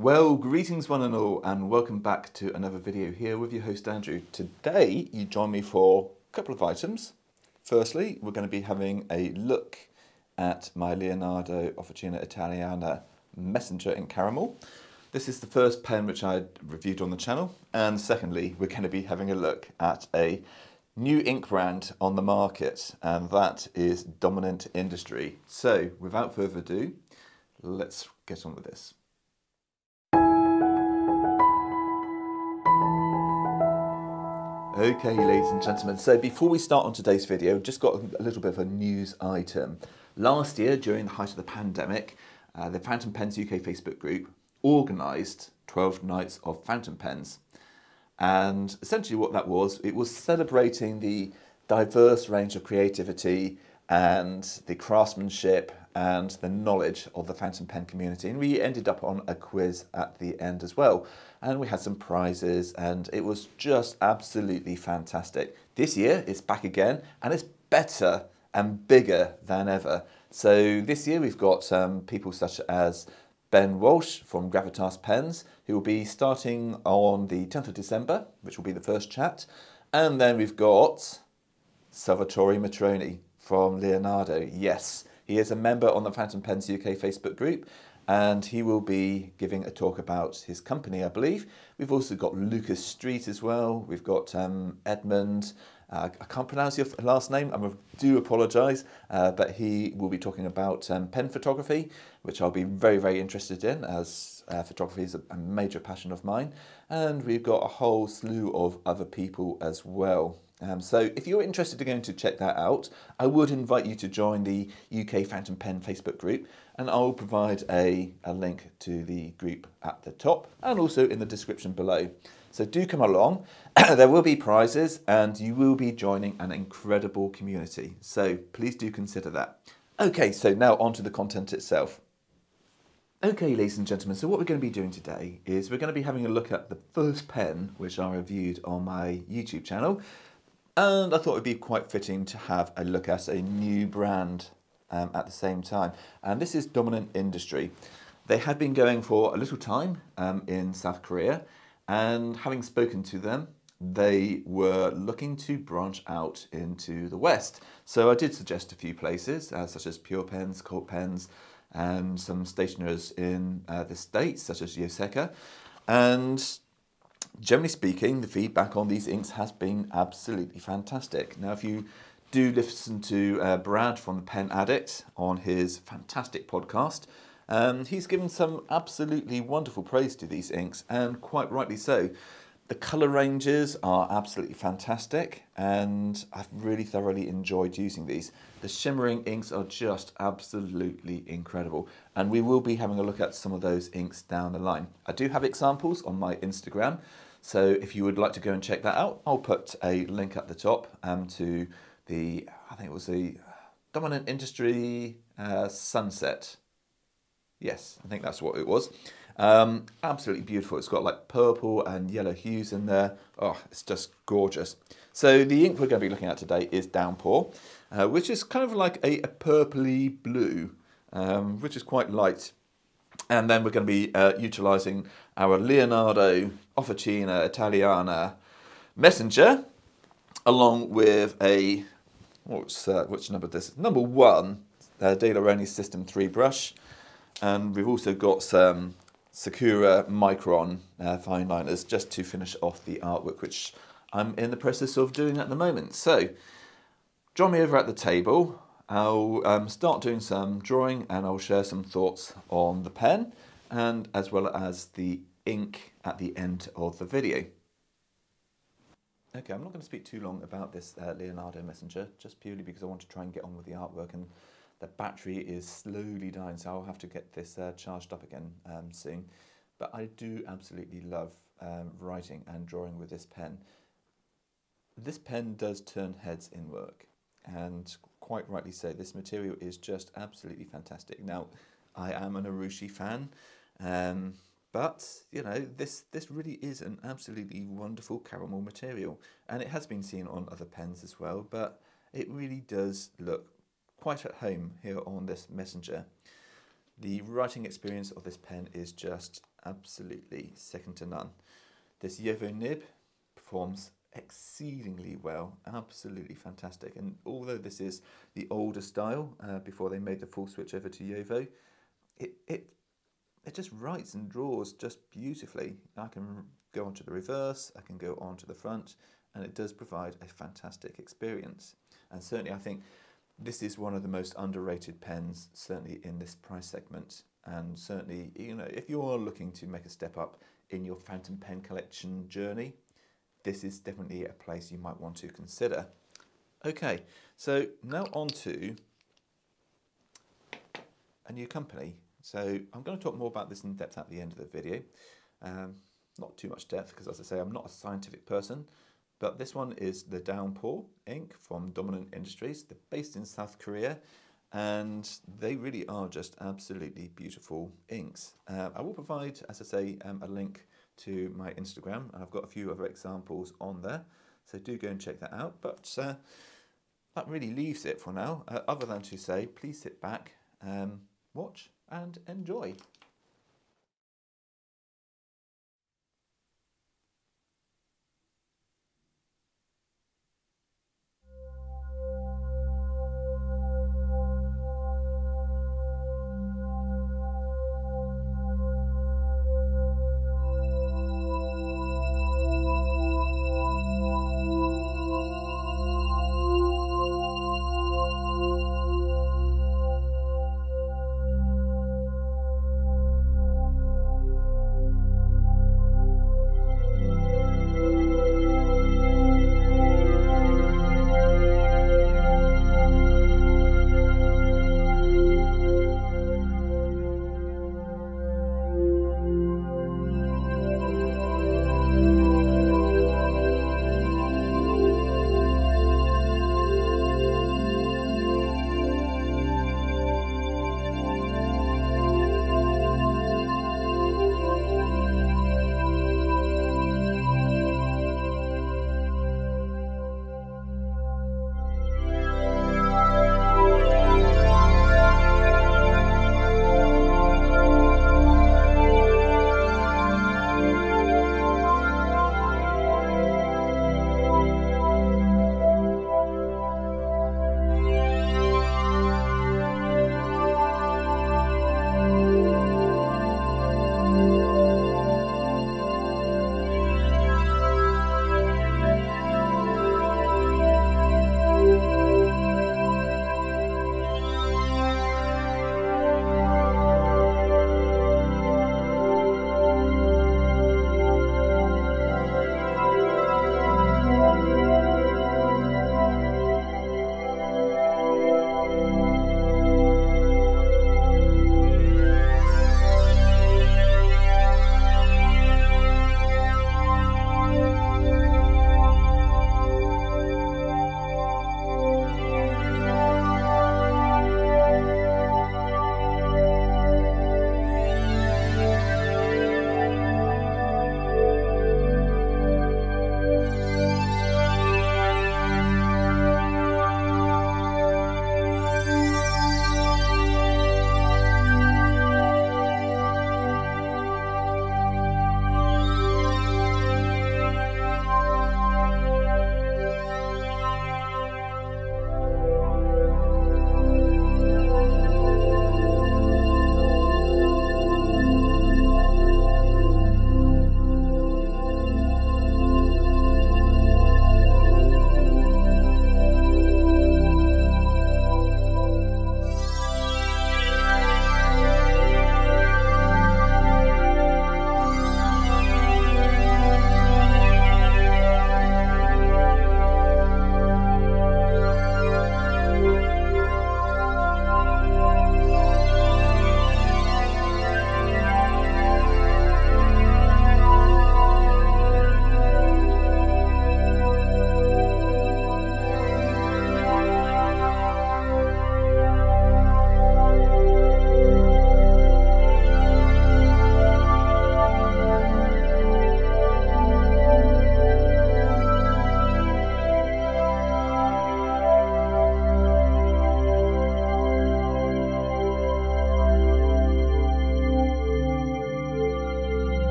Well, greetings one and all, and welcome back to another video here with your host Andrew. Today, you join me for a couple of items. Firstly, we're going to be having a look at my Leonardo Officina Italiana Messenger in caramel. This is the first pen which I reviewed on the channel, and secondly, we're going to be having a look at a new ink brand on the market, and that is Dominant Industry. So, without further ado, let's get on with this. Okay, ladies and gentlemen, so before we start on today's video, just got a little bit of a news item. Last year, during the height of the pandemic, uh, the Fountain Pens UK Facebook group organised 12 nights of Fountain Pens. And essentially what that was, it was celebrating the diverse range of creativity and the craftsmanship and the knowledge of the Fountain Pen community. And we ended up on a quiz at the end as well. And we had some prizes, and it was just absolutely fantastic. This year it's back again, and it's better and bigger than ever. So this year we've got um, people such as Ben Walsh from Gravitas Pens, who will be starting on the 10th of December, which will be the first chat. And then we've got Salvatore Matrone from Leonardo. Yes, he is a member on the Fountain Pens UK Facebook group and he will be giving a talk about his company, I believe. We've also got Lucas Street as well. We've got um, Edmund. Uh, I can't pronounce your last name. I do apologise, uh, but he will be talking about um, pen photography, which I'll be very, very interested in, as uh, photography is a, a major passion of mine. And we've got a whole slew of other people as well. Um, so if you're interested in going to check that out, I would invite you to join the UK Fountain Pen Facebook group and I'll provide a, a link to the group at the top and also in the description below. So do come along. there will be prizes and you will be joining an incredible community. So please do consider that. Okay, so now on to the content itself. Okay, ladies and gentlemen, so what we're going to be doing today is we're going to be having a look at the first pen which I reviewed on my YouTube channel and I thought it'd be quite fitting to have a look at a new brand um, at the same time. And this is Dominant Industry. They had been going for a little time um, in South Korea, and having spoken to them, they were looking to branch out into the West. So I did suggest a few places, uh, such as Pure Pens, Cult Pens, and some stationers in uh, the States, such as Yoseka. And generally speaking, the feedback on these inks has been absolutely fantastic. Now, if you do listen to uh, Brad from the Pen Addict on his fantastic podcast, um, he's given some absolutely wonderful praise to these inks, and quite rightly so. The colour ranges are absolutely fantastic, and I've really thoroughly enjoyed using these. The shimmering inks are just absolutely incredible, and we will be having a look at some of those inks down the line. I do have examples on my Instagram, so if you would like to go and check that out, I'll put a link at the top um, to the, I think it was the Dominant Industry uh, Sunset. Yes, I think that's what it was. Um, absolutely beautiful. It's got like purple and yellow hues in there. Oh, it's just gorgeous. So the ink we're going to be looking at today is Downpour, uh, which is kind of like a, a purpley blue, um, which is quite light. And then we're going to be uh, utilising our Leonardo Officina Italiana Messenger, along with a, what's, uh, which number this? is? Number one, uh, Daler-Rowney System 3 brush. And we've also got some Sakura Micron uh, fine liners just to finish off the artwork, which I'm in the process of doing at the moment. So, join me over at the table. I'll um, start doing some drawing and I'll share some thoughts on the pen and as well as the ink at the end of the video. Okay, I'm not going to speak too long about this uh, Leonardo Messenger, just purely because I want to try and get on with the artwork and the battery is slowly dying, so I'll have to get this uh, charged up again um, soon. But I do absolutely love um, writing and drawing with this pen. This pen does turn heads in work, and quite rightly so. This material is just absolutely fantastic. Now, I am an urushi fan, um, but you know this this really is an absolutely wonderful caramel material, and it has been seen on other pens as well. But it really does look quite at home here on this messenger. The writing experience of this pen is just absolutely second to none. This JoWo nib performs exceedingly well, absolutely fantastic. And although this is the older style, uh, before they made the full switch over to JoWo, it, it, it just writes and draws just beautifully. I can go onto the reverse, I can go onto the front, and it does provide a fantastic experience. And certainly I think this is one of the most underrated pens, certainly in this price segment. And certainly, you know, if you're looking to make a step up in your fountain pen collection journey, this is definitely a place you might want to consider. Okay, so now on to a new company. So I'm going to talk more about this in depth at the end of the video. Um, not too much depth because as I say, I'm not a scientific person, but this one is the Downpour ink from Dominant Industries. They're based in South Korea and they really are just absolutely beautiful inks. Uh, I will provide, as I say, um, a link to my Instagram. And I've got a few other examples on there, so do go and check that out. But uh, that really leaves it for now, uh, other than to say, please sit back, um, watch and enjoy.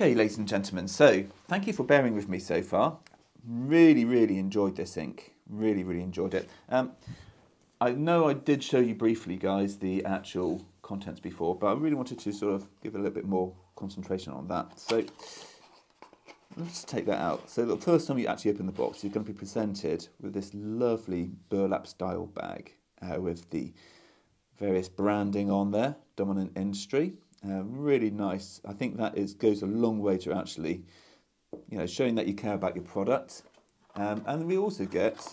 Okay, ladies and gentlemen, so thank you for bearing with me so far. Really, really enjoyed this ink. Really, really enjoyed it. Um, I know I did show you briefly, guys, the actual contents before, but I really wanted to sort of give a little bit more concentration on that. So let's take that out. So the first time you actually open the box, you're going to be presented with this lovely burlap style bag uh, with the various branding on there, dominant industry. Uh, really nice. I think that is goes a long way to actually, you know, showing that you care about your product. Um, and we also get,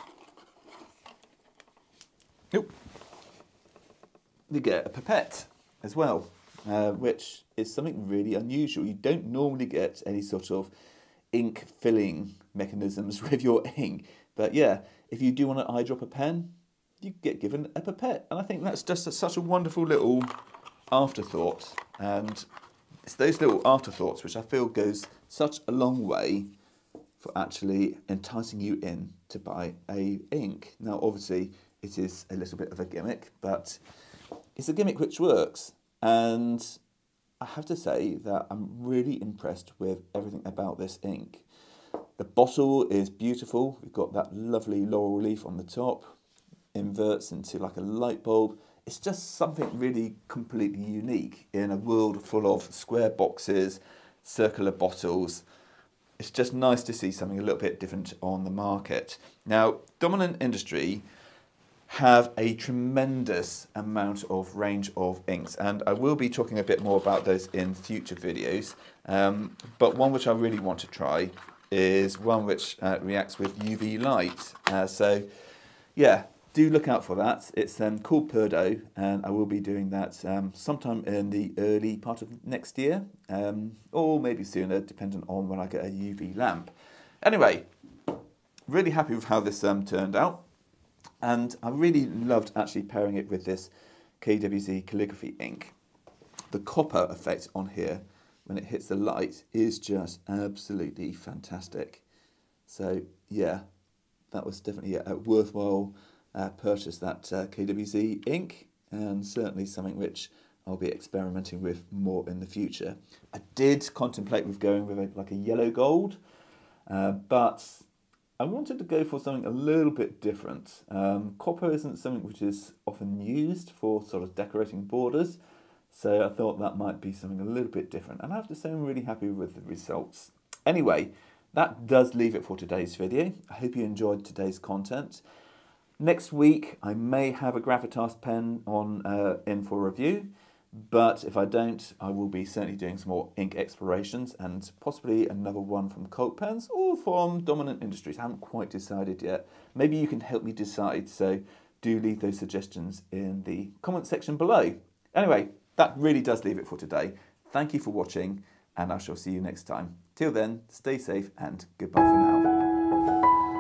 nope, we get a pipette as well, uh, which is something really unusual. You don't normally get any sort of ink filling mechanisms with your ink. But yeah, if you do want to eyedrop a pen, you get given a pipette. And I think that's just a, such a wonderful little afterthought. And it's those little afterthoughts which I feel goes such a long way for actually enticing you in to buy a ink. Now, obviously, it is a little bit of a gimmick, but it's a gimmick which works. And I have to say that I'm really impressed with everything about this ink. The bottle is beautiful. We've got that lovely laurel leaf on the top, inverts into like a light bulb. It's just something really completely unique in a world full of square boxes, circular bottles. It's just nice to see something a little bit different on the market. Now, Dominant Industry have a tremendous amount of range of inks and I will be talking a bit more about those in future videos um, but one which I really want to try is one which uh, reacts with UV light uh, so yeah do look out for that it's um, called Perdo and I will be doing that um, sometime in the early part of next year um, or maybe sooner depending on when I get a UV lamp anyway really happy with how this um, turned out and I really loved actually pairing it with this KWZ calligraphy ink. The copper effect on here when it hits the light is just absolutely fantastic. So yeah, that was definitely a worthwhile uh, purchase, that uh, KWZ ink, and certainly something which I'll be experimenting with more in the future. I did contemplate with going with a, like a yellow gold, uh, but I wanted to go for something a little bit different. Um, copper isn't something which is often used for sort of decorating borders, so I thought that might be something a little bit different. And I have to say I'm really happy with the results. Anyway, that does leave it for today's video. I hope you enjoyed today's content. Next week, I may have a Gravitas pen on uh, in for review. But if I don't, I will be certainly doing some more ink explorations and possibly another one from Cult Pens or from Dominant Industries. I haven't quite decided yet. Maybe you can help me decide, so do leave those suggestions in the comment section below. Anyway, that really does leave it for today. Thank you for watching and I shall see you next time. Till then, stay safe and goodbye for now.